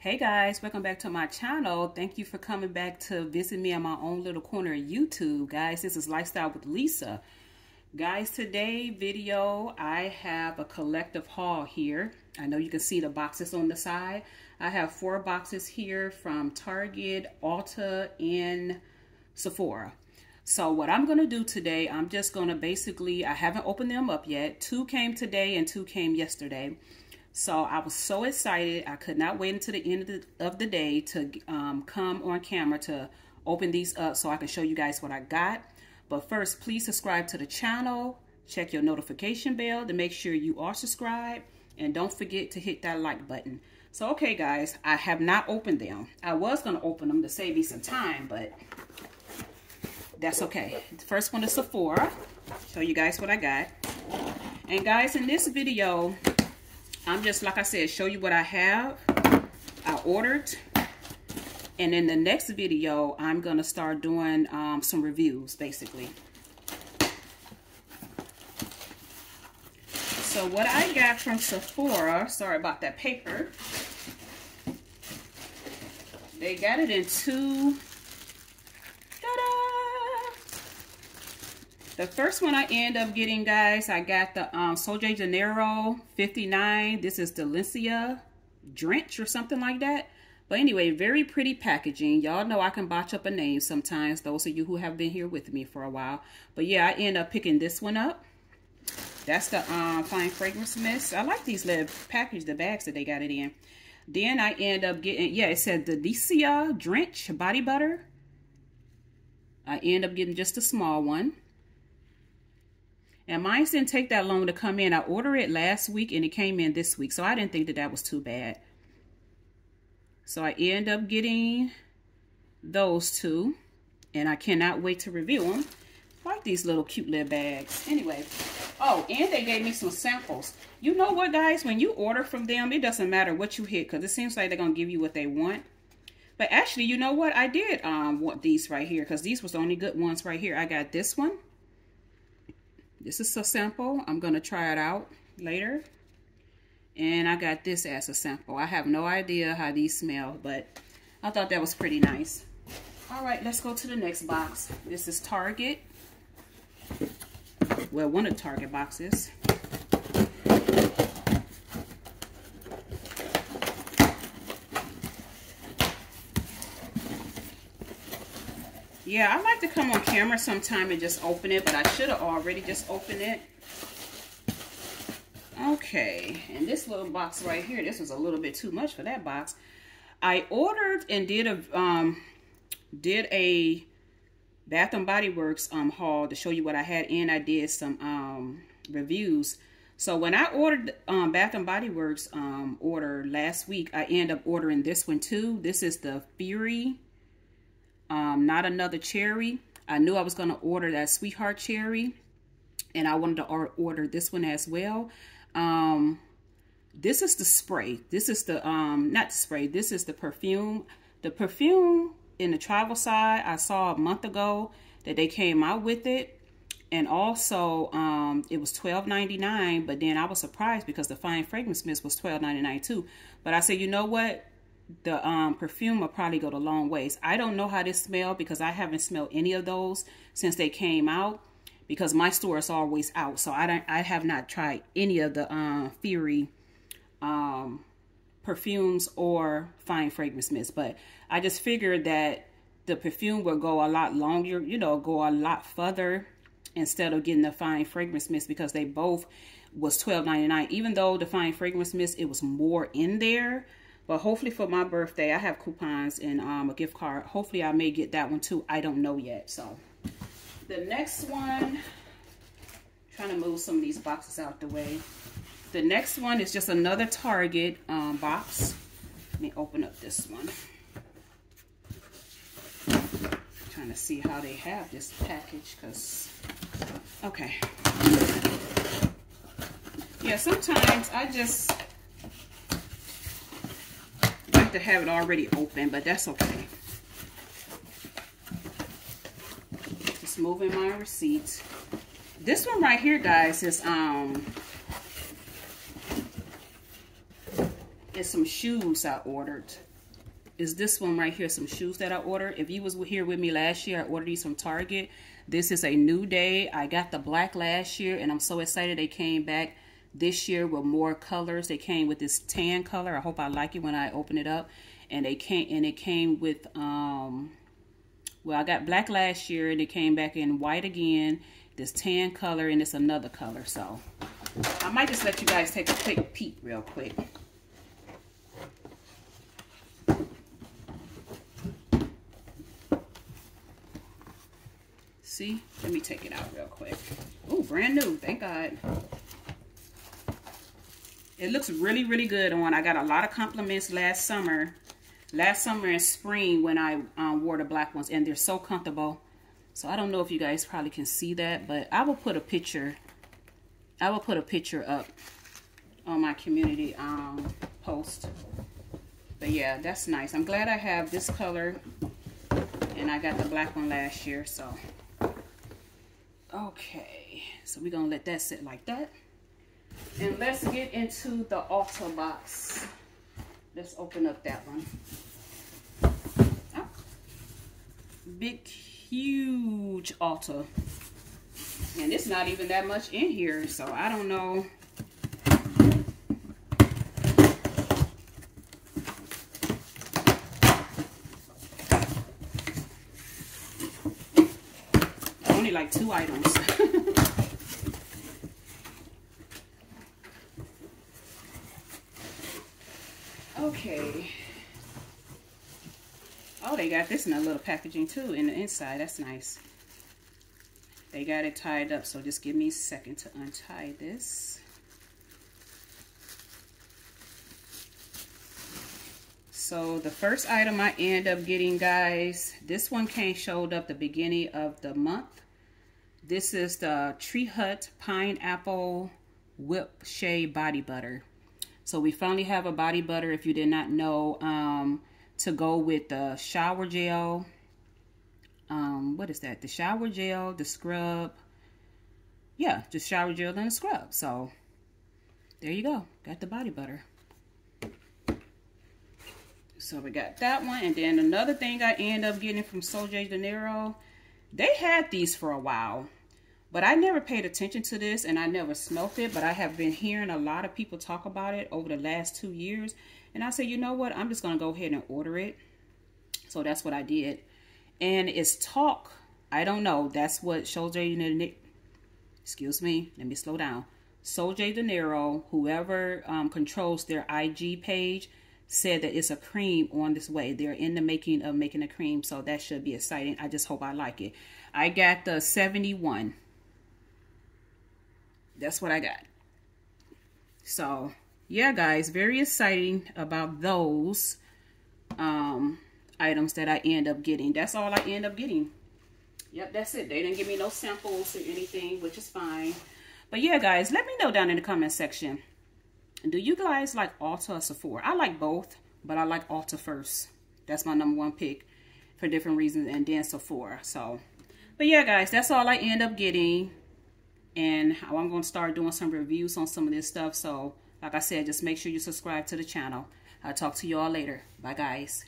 Hey guys, welcome back to my channel. Thank you for coming back to visit me on my own little corner of YouTube. Guys, this is Lifestyle with Lisa. Guys, today video, I have a collective haul here. I know you can see the boxes on the side. I have four boxes here from Target, Ulta, and Sephora. So what I'm going to do today, I'm just going to basically, I haven't opened them up yet. Two came today and two came yesterday. So I was so excited. I could not wait until the end of the, of the day to um, come on camera to open these up so I can show you guys what I got. But first, please subscribe to the channel. Check your notification bell to make sure you are subscribed. And don't forget to hit that like button. So, okay, guys, I have not opened them. I was going to open them to save me some time, but that's okay. The first one is Sephora. Show you guys what I got. And guys, in this video, I'm just, like I said, show you what I have. I ordered. And in the next video, I'm going to start doing um, some reviews, basically. So what I got from Sephora, sorry about that paper. They got it in two The first one I end up getting, guys, I got the um, Sol de Janeiro 59. This is Delicia Drench or something like that. But anyway, very pretty packaging. Y'all know I can botch up a name sometimes, those of you who have been here with me for a while. But yeah, I end up picking this one up. That's the um, Fine Fragrance Mist. I like these little package, the bags that they got it in. Then I end up getting, yeah, it said the Delicia Drench Body Butter. I end up getting just a small one. And mine didn't take that long to come in. I ordered it last week and it came in this week. So I didn't think that that was too bad. So I end up getting those two. And I cannot wait to review them. I like these little cute little bags. Anyway. Oh, and they gave me some samples. You know what, guys? When you order from them, it doesn't matter what you hit. Because it seems like they're going to give you what they want. But actually, you know what? I did um, want these right here. Because these was the only good ones right here. I got this one. This is a sample. I'm going to try it out later. And I got this as a sample. I have no idea how these smell, but I thought that was pretty nice. All right, let's go to the next box. This is Target. Well, one of Target boxes. Yeah, I like to come on camera sometime and just open it, but I should have already just opened it. Okay, and this little box right here, this was a little bit too much for that box. I ordered and did a um did a Bath and Body Works um haul to show you what I had and I did some um reviews. So when I ordered um, Bath and Body Works um, order last week, I end up ordering this one too. This is the Fury um, not another cherry. I knew I was going to order that Sweetheart Cherry. And I wanted to order this one as well. Um, this is the spray. This is the, um, not the spray. This is the perfume. The perfume in the travel side, I saw a month ago that they came out with it. And also, um, it was $12.99, but then I was surprised because the Fine Fragrance Mist was $12.99 too. But I said, you know what? The um, perfume will probably go the long ways. I don't know how this smell because I haven't smelled any of those since they came out because my store is always out. So I don't, I have not tried any of the uh, Fury um, perfumes or fine fragrance mist. But I just figured that the perfume will go a lot longer, you know, go a lot further instead of getting the fine fragrance mist because they both was $12.99. Even though the fine fragrance mist, it was more in there but hopefully for my birthday, I have coupons and um, a gift card. Hopefully I may get that one too. I don't know yet. So the next one, trying to move some of these boxes out the way. The next one is just another Target um, box. Let me open up this one. Trying to see how they have this package because, okay. Yeah, sometimes I just to have it already open, but that's okay. Just moving my receipts. This one right here, guys, is um is some shoes I ordered. is this one right here, some shoes that I ordered. If you was here with me last year, I ordered these from Target. This is a new day. I got the black last year, and I'm so excited they came back this year with more colors. They came with this tan color. I hope I like it when I open it up. And they came and it came with um well, I got black last year and it came back in white again, this tan color, and it's another color. So I might just let you guys take a quick peek real quick. See? Let me take it out real quick. Oh, brand new. Thank God. It looks really, really good on. I got a lot of compliments last summer. Last summer and spring when I um, wore the black ones. And they're so comfortable. So I don't know if you guys probably can see that. But I will put a picture. I will put a picture up on my community um, post. But yeah, that's nice. I'm glad I have this color. And I got the black one last year. So Okay, so we're gonna let that sit like that. And let's get into the Ulta box. Let's open up that one. Oh. Big, huge Ulta. And it's not even that much in here, so I don't know only like two items. Okay. Oh, they got this in a little packaging too in the inside. That's nice. They got it tied up, so just give me a second to untie this. So the first item I end up getting, guys, this one came showed up the beginning of the month. This is the Tree Hut Pineapple Whip Shea Body Butter. So we finally have a body butter, if you did not know, um, to go with the shower gel. Um, what is that? The shower gel, the scrub. Yeah, the shower gel and the scrub. So there you go. Got the body butter. So we got that one. And then another thing I end up getting from Sol de Janeiro. They had these for a while. But I never paid attention to this and I never smelt it. But I have been hearing a lot of people talk about it over the last two years. And I said, you know what? I'm just going to go ahead and order it. So that's what I did. And it's talk. I don't know. That's what Sol de Excuse me. Let me slow down. Sol de Janeiro, whoever um, controls their IG page, said that it's a cream on this way. They're in the making of making a cream. So that should be exciting. I just hope I like it. I got the 71 that's what I got. So, yeah, guys, very exciting about those um, items that I end up getting. That's all I end up getting. Yep, that's it. They didn't give me no samples or anything, which is fine. But yeah, guys, let me know down in the comment section. Do you guys like Ulta or Sephora? I like both, but I like Ulta first. That's my number one pick for different reasons, and then Sephora. So, but yeah, guys, that's all I end up getting and I'm going to start doing some reviews on some of this stuff. So, like I said, just make sure you subscribe to the channel. I'll talk to you all later. Bye, guys.